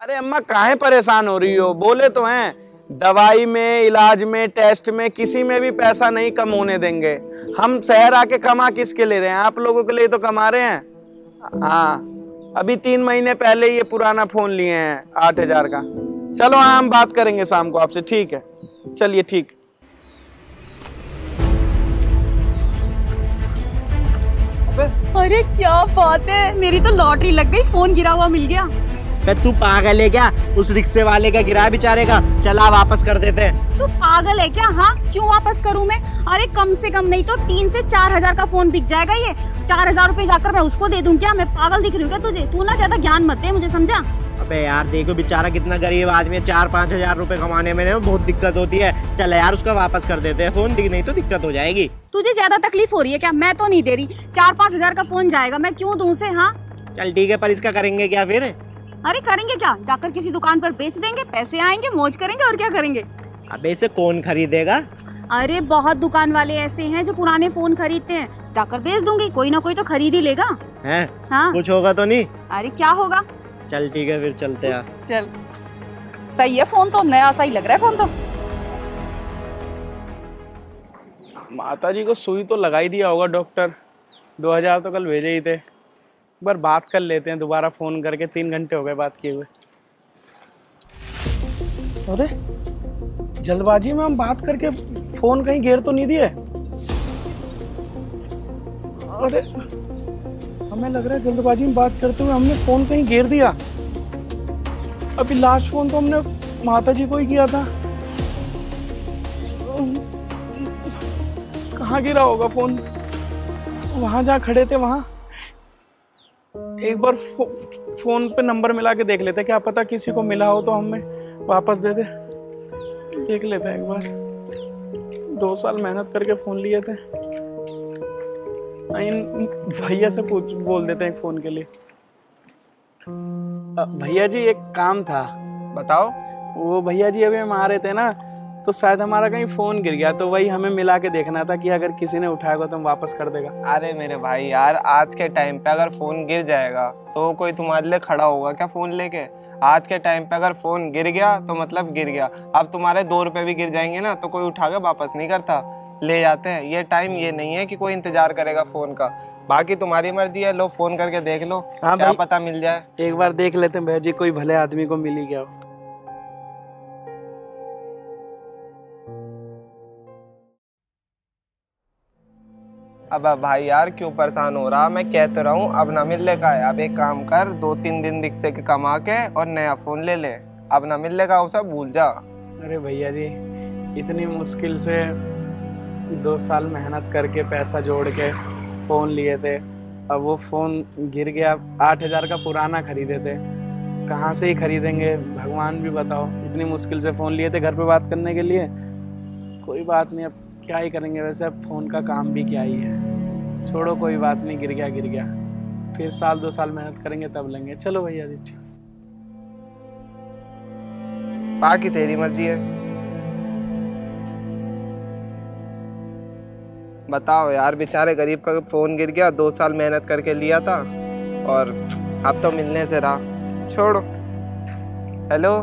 अरे अम्मा काहे परेशान हो रही हो? बोले तो हैं। दवाई में इलाज में टेस्ट में किसी में भी पैसा नहीं कम होने देंगे। हम शहर आके कमा किसके ले रहे हैं? आप लोगों के लिए तो कमा रहे हैं। हाँ अभी तीन महीने पहले ये पुराना फ़ोन लिए हैं आठ हज़ार का। चलो हाँ हम बात करेंगे शाम को आपसे ठीक है। चलिए ठीक। अरे क्या बात है? मेरी तो लॉटरी लग गई फ़ोन गिरा हुआ मिल गया। बे तू पागल है क्या? उस रिक्शे वाले का गिरा बेचारे का चला वापस कर देते हैं। तू पागल है क्या? हाँ? क्यों वापस करूँ मैं? अरे कम से कम नहीं तो तीन से चार हज़ार का फ़ोन बिक जाएगा ये। चार हज़ार रूपए जाकर मैं उसको दे दूँ क्या? मैं पागल दिख रही हूँ क्या तुझे? तू ना ज़्यादा ज्ञान मत दे मुझे समझा? अबे यार देखो बेचारा कितना गरीब आदमी है। चार पाँच हज़ार रूपए कमाने में बहुत दिक्कत होती है। चल यार उसका वापस कर देते हैं फ़ोन। नहीं तो दिक्कत हो जाएगी। तुझे ज़्यादा तकलीफ़ हो रही है क्या? मैं तो नहीं दे रही। चार पाँच हज़ार का फ़ोन जाएगा मैं क्यों दूँ उसे? हाँ? चल ठीक है पर इसका करेंगे क्या फिर? अरे करेंगे क्या? जाकर किसी दुकान पर बेच देंगे पैसे आएँगे मौज करेंगे और क्या करेंगे? अबे इसे कौन खरीदेगा? अरे बहुत दुकान वाले ऐसे हैं जो पुराने फ़ोन खरीदते हैं। जाकर बेच दूँगी कोई ना कोई तो खरीद ही लेगा। हैं? हाँ। कुछ होगा तो नहीं? अरे क्या होगा? चल ठीक है फिर चलते हैं। चल। सही है फ़ोन तो नया सही लग रहा है फ़ोन तो। माता जी को सुई तो लगा ही दिया होगा डॉक्टर। दो हज़ार तो कल भेजे ही थे। एक बार बात कर लेते हैं, दोबारा फ़ोन करके तीन घंटे हो गए बात किए हुए। अरे, जल्दबाजी में हम बात करके फ़ोन कहीं घेर तो नहीं दिए? अरे, हमें लग रहा है जल्दबाजी में बात करते हुए हमने फ़ोन कहीं घेर दिया। अभी लास्ट फ़ोन तो हमने माता जी को ही किया था। कहाँ गिरा होगा फ़ोन? वहाँ जहाँ खड़े थे वहाँ। एक बार फो, फ़ोन पे नंबर मिला के देख लेते क्या पता किसी को मिला हो तो हमें वापस दे दे। देख लेते हैं एक बार। दो साल मेहनत करके फ़ोन लिए थे। इन भैया से पूछ बोल देते हैं एक फ़ोन के लिए। भैया जी एक काम था। बताओ। वो भैया जी अभी हम आ रहे थे ना। तो शायद हमारा कहीं फ़ोन गिर गया तो वही हमें मिला के देखना था कि अगर किसी ने उठाएगा तो हम वापस कर देगा। अरे मेरे भाई यार आज के टाइम पे अगर फ़ोन गिर जाएगा तो कोई तुम्हारे लिए खड़ा होगा क्या फ़ोन लेके? आज के टाइम पे अगर फ़ोन गिर गया तो मतलब गिर गया। अब तुम्हारे दो रुपए भी गिर जाएँगे ना तो कोई उठा के वापस नहीं करता। ले जाते हैं। ये टाइम ये नहीं है कि कोई इंतज़ार करेगा फ़ोन का। बाकी तुम्हारी मर्ज़ी है लो फ़ोन करके देख लो हाँ क्या पता मिल जाए। एक बार देख लेते हैं भैया जी कोई भले आदमी को मिली गया अब भाई यार, क्यों परेशान हो रहा? मैं कह तो रहा हूँ अब ना मिलने का है। अब एक काम कर, दो तीन दिन रिक्शे के कमा के और नया फ़ोन ले ले। अब ना मिलने का सब, भूल जा। अरे भैया जी, इतनी मुश्किल से दो साल मेहनत करके पैसा जोड़ के फ़ोन लिए थे। अब वो फ़ोन गिर गया, आठ हज़ार का पुराना खरीदे थे। कहाँ से ही खरीदेंगे? भगवान भी बताओ, इतनी मुश्किल से फ़ोन लिए थे घर पे बात करने के लिए? कोई बात नहीं, अब क्या ही करेंगे, वैसे अब फ़ोन का काम भी क्या ही है। छोड़ो, कोई बात नहीं, गिर गया गिर गया। फिर साल दो साल मेहनत करेंगे, तब लेंगे। चलो भैया जी, ठीक। बाकी तेरी मर्ज़ी है। बताओ यार, बेचारे गरीब का फ़ोन गिर गया, दो साल मेहनत करके लिया था, और अब तो मिलने से रहा। छोड़ो। हेलो?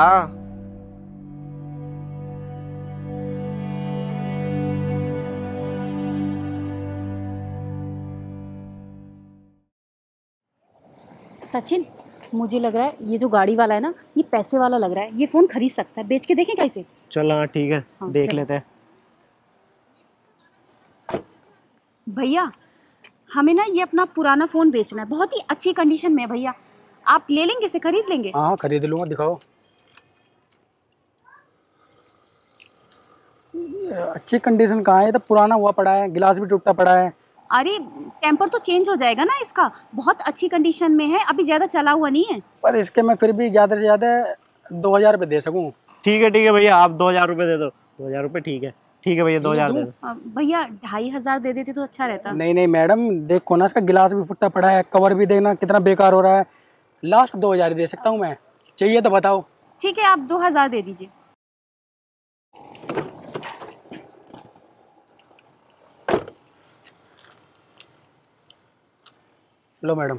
हाँ? सचिन मुझे लग रहा है ये जो गाड़ी वाला है ना ये पैसे वाला लग रहा है ये फ़ोन खरीद सकता है। बेच के देखें कैसे चल हाँ ठीक है हाँ, देख लेते हैं। भैया हमें ना ये अपना पुराना फ़ोन बेचना है। बहुत ही अच्छी कंडीशन में है भैया। आप ले लेंगे इसे खरीद लेंगे? हाँ खरीद लूँगा दिखाओ। अच्छी कंडीशन कहाँ है? ये तो पुराना हुआ पड़ा है गिलास भी टूटा पड़ा है। अरे टेम्पर तो चेंज हो जाएगा ना इसका। बहुत अच्छी कंडीशन में है अभी ज़्यादा चला हुआ नहीं है। पर इसके मैं फिर भी ज़्यादा से ज़्यादा दो हज़ार रुपये दे सकूँ? ठीक है ठीक है भैया आप दो हज़ार रुपये दे दो। दो हज़ार रुपये ठीक है। ठीक है भैया दो हज़ार दे दो? भैया ढाई हज़ार दे देते तो अच्छा रहता। नहीं नहीं मैडम देखो ना इसका गिलास भी फुटा पड़ा है कवर भी देखना कितना बेकार हो रहा है। लास्ट दो हज़ार दे सकता हूँ मैं। चाहिए तो बताओ। ठीक है आप दो हज़ार दे दीजिए। लो मैडम।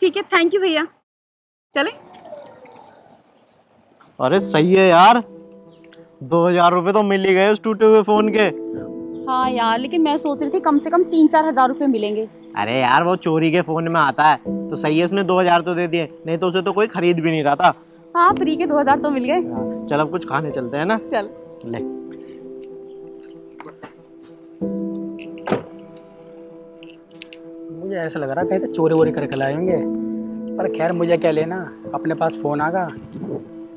ठीक है थैंक यू भैया। चले। अरे सही है यार। दो हज़ार रुपये तो मिल ही गए उस टूटे हुए फ़ोन के। हाँ यार लेकिन मैं सोच रही थी कम से कम तीन चार हज़ार रूपए मिलेंगे। अरे यार वो चोरी के फ़ोन में आता है तो सही है उसने दो हज़ार तो दे दिए नहीं तो उसे तो कोई खरीद भी नहीं रहा था। हाँ फ्री के दो हज़ार तो मिल गए। चल अब कुछ खाने चलते हैं ना। चल। ले। ऐसा लग रहा है कहीं से चोरी वोरी करके लाए होंगे। पर खैर मुझे क्या लेना? अपने पास फ़ोन आगा।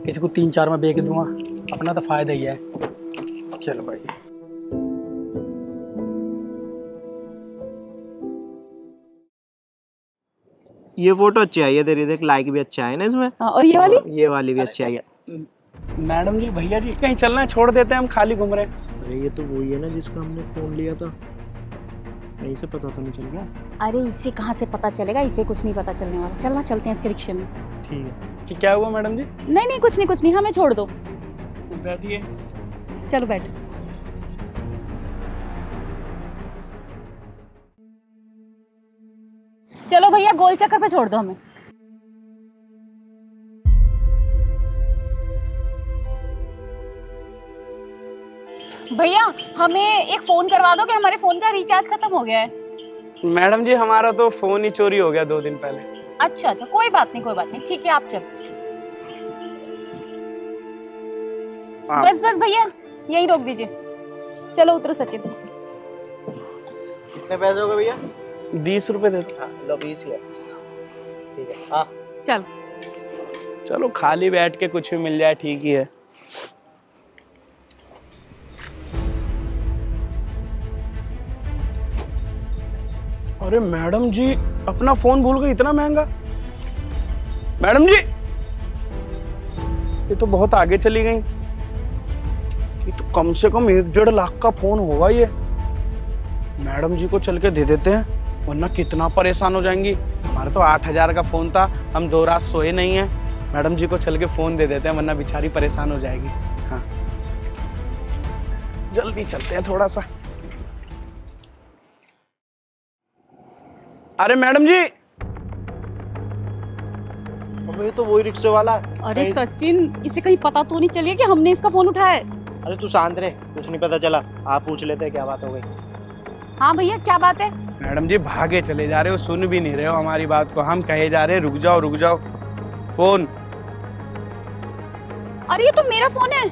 किसी को तीन चार में बेच दूँगा। अपना तो फ़ायदा ही है। चलो भाई। ये फ़ोटो अच्छी आई है तेरी। देख लाइक भी अच्छा है ना इसमें? हाँ, और ये वाली? ये वाली भी अच्छी आई है। मैडम जी भैया जी कहीं चलना है छोड़ देते हैं हम खाली घूम रहे हैं। अरे ये तो वही है ना जिसका हमने फ़ोन लिया था। कहीं से पता तो नहीं चल गया? अरे इसे कहाँ से पता चलेगा? इसे कुछ नहीं पता चलने वाला। चलना चलते हैं इसके रिक्शे में। ठीक है। कि क्या हुआ मैडम जी? नहीं नहीं कुछ नहीं कुछ नहीं हमें छोड़ दो। बैठिए चलो बैठ। चलो भैया गोल चक्कर पे छोड़ दो हमें। भैया हमें एक फ़ोन करवा दो कि हमारे फ़ोन का रिचार्ज खत्म हो गया है। मैडम जी हमारा तो फ़ोन ही चोरी हो गया दो दिन पहले। अच्छा अच्छा कोई बात नहीं कोई बात नहीं ठीक है आप चलो। आप- बस बस भैया यही रोक दीजिए। चलो उतरो सचिन। कितने पैसे हो गए भैया? बीस रुपए दे हाँ लो बीस ही। ठीक है हाँ। चल। चलो खाली बैठ के कुछ भी मिल जाए ठीक ही है। अरे मैडम जी, अपना फ़ोन भूल गई, इतना महँगा? मैडम जी! ये तो बहुत आगे चली गई। ये तो कम से कम एक डेढ़ लाख का फ़ोन होगा ये। मैडम जी को चल के दे देते हैं, वरना कितना परेशान हो जाएँगी। हमारा तो आठ हज़ार का फ़ोन था, हम दो रात सोए नहीं हैं। मैडम जी को चल के फ़ोन दे देते हैं, वरना बेचारी परेशान हो जाएगी। हाँ। जल्दी चलते हैं थोड़ा सा। अरे मैडम जी। अब ये तो वही रिक्शे वाला है। अरे सचिन इसे कहीं पता तो नहीं चलिए कि हमने इसका फ़ोन उठाया अरे तू शांत रहे कुछ नहीं पता चला। आप पूछ लेते क्या बात हो गई। हाँ भैया क्या बात है? मैडम जी भागे चले जा रहे हो सुन भी नहीं रहे हो हमारी बात को। हम कहे जा रहे हैं रुक जाओ रुक जाओ। फ़ोन। अरे ये तो मेरा फ़ोन है।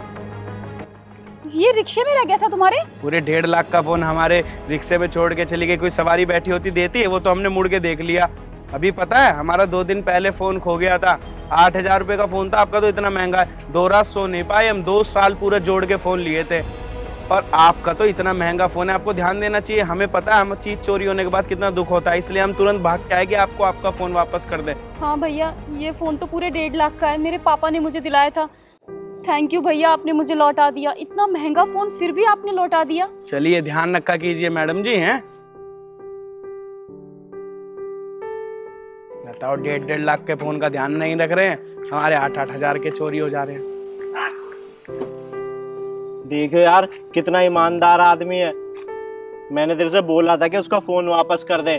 ये रिक्शे में रह गया था तुम्हारे? पूरे डेढ़ लाख का फ़ोन हमारे रिक्शे में छोड़ के चली गई कोई सवारी बैठी होती देती है वो तो हमने मुड़ के देख लिया। अभी पता है हमारा दो दिन पहले फ़ोन खो गया था। आठ हज़ार रुपए का फ़ोन था आपका तो इतना महँगा है। दो रात सो नहीं पाए हम दो साल पूरा जोड़ के फ़ोन लिए थे। और आपका तो इतना महँगा फ़ोन है आपको ध्यान देना चाहिए। हमें पता है हम चीज़ चोरी होने के बाद कितना दुख होता है इसलिए हम तुरंत भाग के आए कि आपको आपका फ़ोन वापस कर दे। हाँ भैया ये फ़ोन तो पूरे डेढ़ लाख का है मेरे पापा ने मुझे दिलाया था। थैंक यू भैया आपने मुझे लौटा दिया। इतना महँगा फ़ोन फिर भी आपने लौटा दिया। चलिए ध्यान रखा कीजिए मैडम जी हैं? बताओ डेढ़ डेढ़ लाख के फ़ोन का ध्यान नहीं रख रहे हैं। हमारे आठ आठ हज़ार के चोरी हो जा रहे हैं। देखो यार कितना ईमानदार आदमी है। मैंने तेरे से बोला था कि उसका फ़ोन वापस कर दे।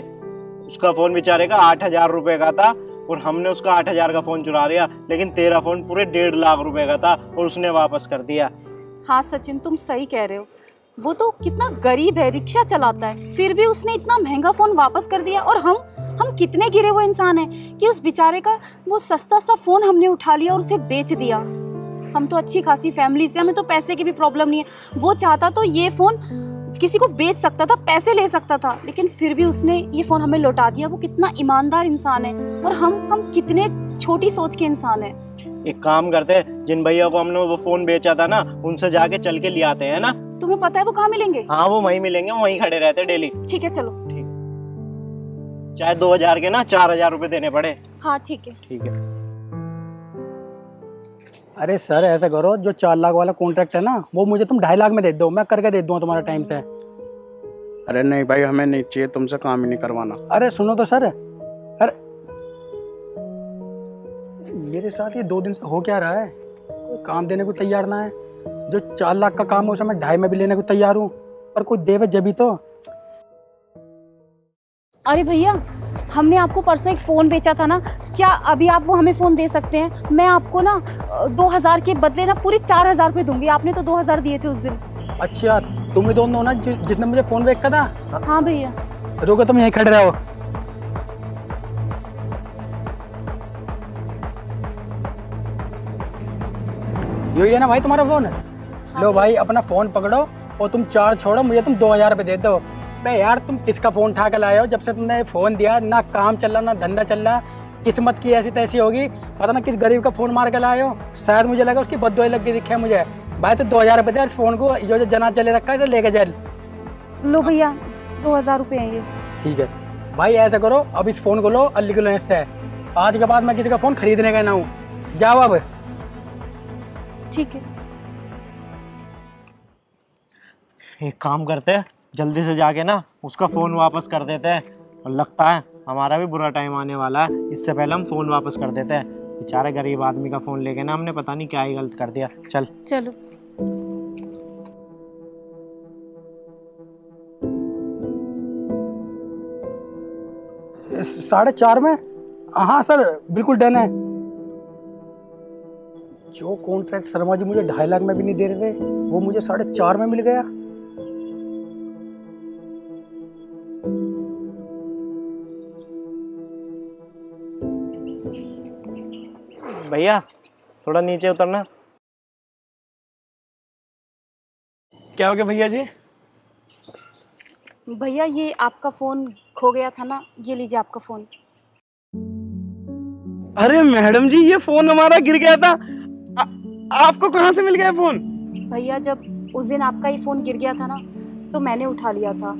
उसका फ़ोन बेचारे का आठ हज़ार रुपए का था। और हमने उसका आठ हज़ार का फ़ोन चुरा लिया, लेकिन तेरा फ़ोन पूरे डेढ़ लाख रुपए का था और उसने वापस कर दिया। हाँ सचिन, तुम सही कह रहे हो। वो तो कितना गरीब है, रिक्शा चलाता है, फिर भी उसने इतना महँगा फ़ोन वापस कर दिया और हम हम कितने गिरे हुए इंसान हैं कि उस बेचारे का वो सस्ता सा फ़ोन हमने उठा लिया और उसे बेच दिया। हम तो अच्छी खासी फैमिली से, हमें तो पैसे की भी प्रॉब्लम नहीं है। वो चाहता तो ये फ़ोन किसी को बेच सकता था पैसे ले सकता था लेकिन फिर भी उसने ये फ़ोन हमें लौटा दिया। वो कितना ईमानदार इंसान है और हम हम कितने छोटी सोच के इंसान हैं। एक काम करते हैं जिन भैया को हमने वो फ़ोन बेचा था ना उनसे जाके चल के ले आते हैं ना? तुम्हें पता है वो कहाँ मिलेंगे? हाँ वो वहीं मिलेंगे वहीं खड़े रहते डेली। ठीक है चलो। ठीक। चाहे दो हज़ार के ना चार हज़ार रूपए देने पड़े। हाँ ठीक है। ठीक है। अरे सर ऐसा करो जो चार लाख वाला कॉन्ट्रैक्ट है ना वो मुझे तुम ढाई लाख में दे दो मैं करके दे दूँगा तुम्हारा टाइम से। अरे नहीं भाई हमें नहीं चाहिए तुमसे काम ही नहीं करवाना। अरे सुनो तो सर अरे मेरे साथ ये दो दिन से हो क्या रहा है? कोई काम देने को तैयार ना है। जो चार लाख का काम है उसे मैं ढाई में भी लेने को तैयार हूँ। पर कोई देवे जब जभी तो। अरे भैया हमने आपको परसों एक फ़ोन बेचा था ना। क्या अभी आप वो हमें फ़ोन दे सकते हैं? मैं आपको ना दो हज़ार के बदले ना पूरे चार हज़ार रुपये दूँगी। आपने तो दो हज़ार दिए थे उस दिन। अच्छा तुम ही दोनों ना जि, जिसने मुझे फ़ोन बेचा था? हाँ भैया। रुको तुम यहीं खड़े रहो। यो ये ना भाई तुम्हारा फ़ोन? हाँ लो भाई अपना फ़ोन पकड़ो और तुम चार छोड़ो मुझे तुम दो हज़ार रुपये दे दो। बे यार तुम किसका फ़ोन उठा के लाए हो? जब से तुमने फ़ोन दिया ना काम चल रहा ना धंधा चल रहा किस्मत की ऐसी तैसी होगी। पता ना किस गरीब का फ़ोन मार के लाए हो। शायद मुझे लगा उसकी बददुआई लग गई दिखे मुझे। भाई तो दो हज़ार रुपये दे इस फ़ोन को जो जो जना चले रखा है इसे लेके जाए लो भैया दो हज़ार रुपये हैं ये। ठीक है। भाई ऐसा करो अब इस फ़ोन को लो और लिख लो इससे आज के बाद मैं किसी का फ़ोन खरीदने का ना हूँ। जाओ अब। ठीक है। एक काम करते हैं जल्दी से जाके ना उसका फ़ोन वापस कर देते हैं। और लगता है हमारा भी बुरा टाइम आने वाला है। इससे पहले हम फ़ोन वापस कर देते हैं। बेचारे गरीब आदमी का फ़ोन लेके ना हमने पता नहीं क्या ही गलत कर दिया। चल। चलो। साढ़े चार में? हाँ सर बिल्कुल डन है। जो कॉन्ट्रैक्ट शर्मा जी मुझे ढाई लाख में भी नहीं दे रहे थे वो मुझे साढ़े चार में मिल गया। भैया थोड़ा नीचे उतरना। क्या हो गया भैया जी? भैया ये आपका फ़ोन खो गया था ना ये लीजिए आपका फ़ोन। अरे मैडम जी ये फ़ोन हमारा गिर गया था। आ, आपको कहाँ से मिल गया फ़ोन? भैया जब उस दिन आपका ये फ़ोन गिर गया था ना तो मैंने उठा लिया था।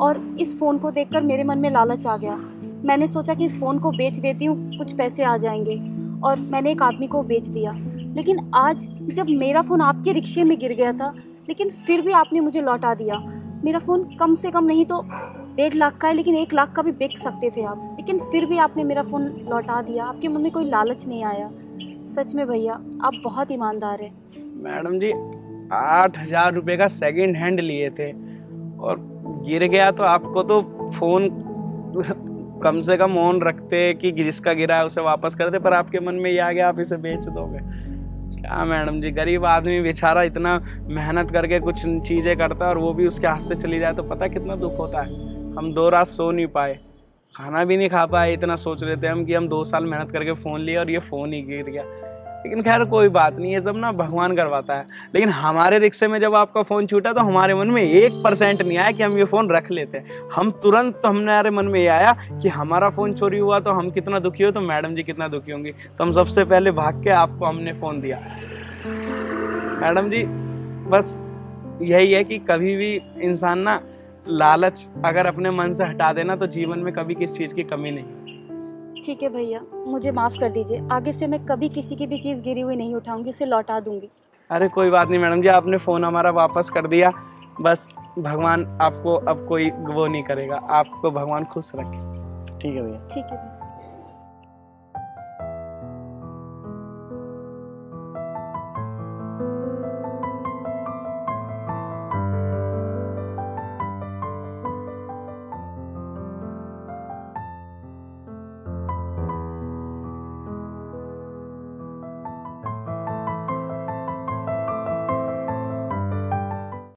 और इस फ़ोन को देखकर मेरे मन में लालच आ गया। मैंने सोचा कि इस फ़ोन को बेच देती हूँ कुछ पैसे आ जाएँगे। और मैंने एक आदमी को बेच दिया। लेकिन आज जब मेरा फ़ोन आपके रिक्शे में गिर गया था, लेकिन फिर भी आपने मुझे लौटा दिया। मेरा फ़ोन कम से कम नहीं तो डेढ़ लाख का है, लेकिन एक लाख का भी बेच सकते थे आप। लेकिन फिर भी आपने मेरा फ़ोन लौटा दिया। आपके मन में कोई लालच नहीं आया। सच में भैया, आप बहुत ईमानदार हैं। मैडम जी, आठ हज़ार रुपये का सेकंड हैंड लिए थे। और गिर गया तो आपको तो फ़ोन कम से कम ऑन रखते कि जिसका गिरा है उसे वापस कर दे, पर आपके मन में ये आ गया, आप इसे बेच दोगे। क्या मैडम जी, गरीब आदमी बेचारा इतना मेहनत करके कुछ चीज़ें करता है और वो भी उसके हाथ से चली जाए तो पता कितना दुख होता है? हम दो रात सो नहीं पाए, खाना भी नहीं खा पाए, इतना सोच रहे थे हम कि हम दो साल मेहनत करके फ़ोन लिए और ये फ़ोन ही गिर गया। लेकिन खैर कोई बात नहीं, ये सब ना भगवान करवाता है। लेकिन हमारे रिक्शे में जब आपका फ़ोन छूटा तो हमारे मन में एक परसेंट नहीं आया कि हम ये फ़ोन रख लेते हैं। हम तुरंत तो हमारे मन में ये आया कि हमारा फ़ोन चोरी हुआ तो हम कितना दुखी हो तो मैडम जी कितना दुखी होंगी। तो हम सबसे पहले भाग के आपको हमने फ़ोन दिया। मैडम जी, बस यही है कि कभी भी इंसान ना लालच अगर अपने मन से हटा देना तो जीवन में कभी किस चीज़ की कमी नहीं। ठीक है भैया मुझे माफ़ कर दीजिए। आगे से मैं कभी किसी की भी चीज़ गिरी हुई नहीं उठाऊँगी उसे लौटा दूँगी। अरे कोई बात नहीं मैडम जी आपने फ़ोन हमारा वापस कर दिया। बस भगवान आपको अब कोई वो नहीं करेगा आपको भगवान खुश रखे। ठीक है भैया। ठीक है भैया।